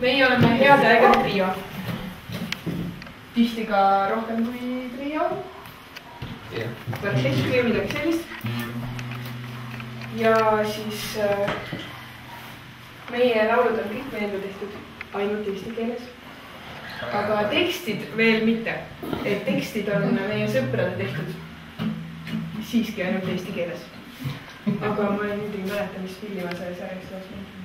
meie oleme head ja ägedad trio. tihti ka rohkem kui trio, kvartett või midagi sellist. ja siis äh, meie laulud on kõik meelde tehtud ainult eesti keeles. aga tekstid veel mitte, et tekstid on meie sõprade tehtud siiski ainult eesti keeles. aga ma nüüd ei mäleta, mis filmi ma selles järjest lasin.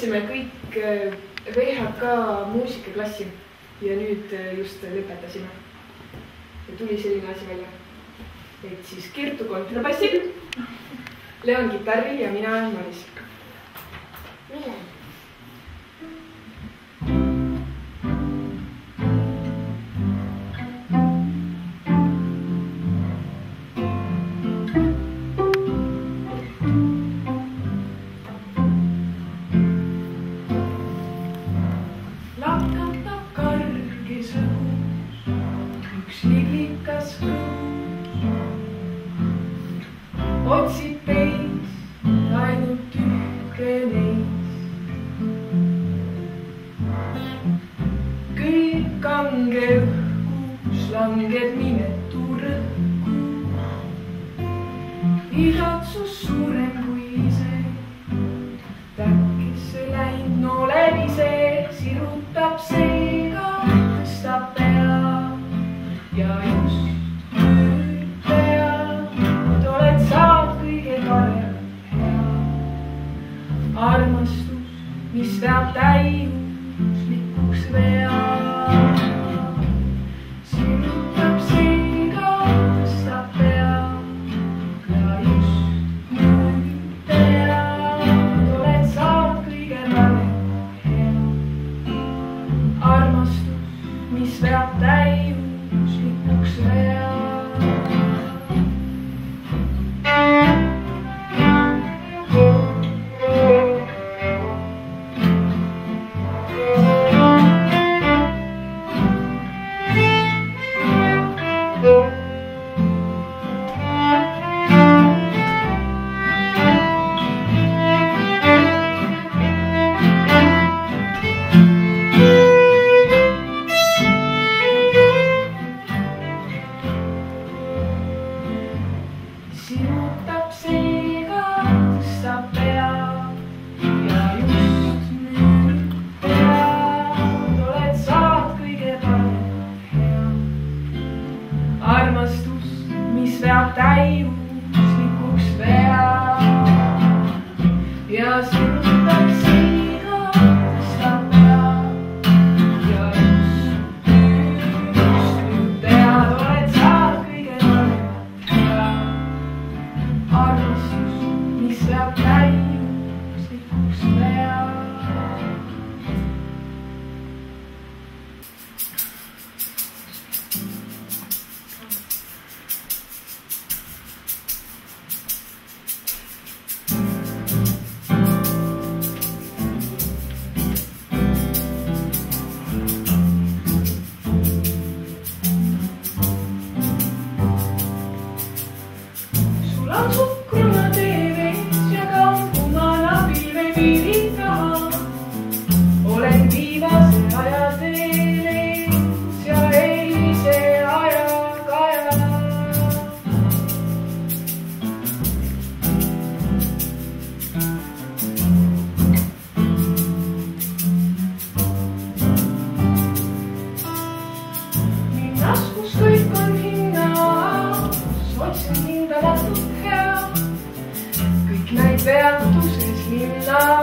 jõudsime kõik äh, VHK muusikaklassi ja nüüd äh, just lõpetasime. ja tuli selline asi välja. et siis Kertu Kontra bassil, Leon kitarril ja mina Maris. millal? love.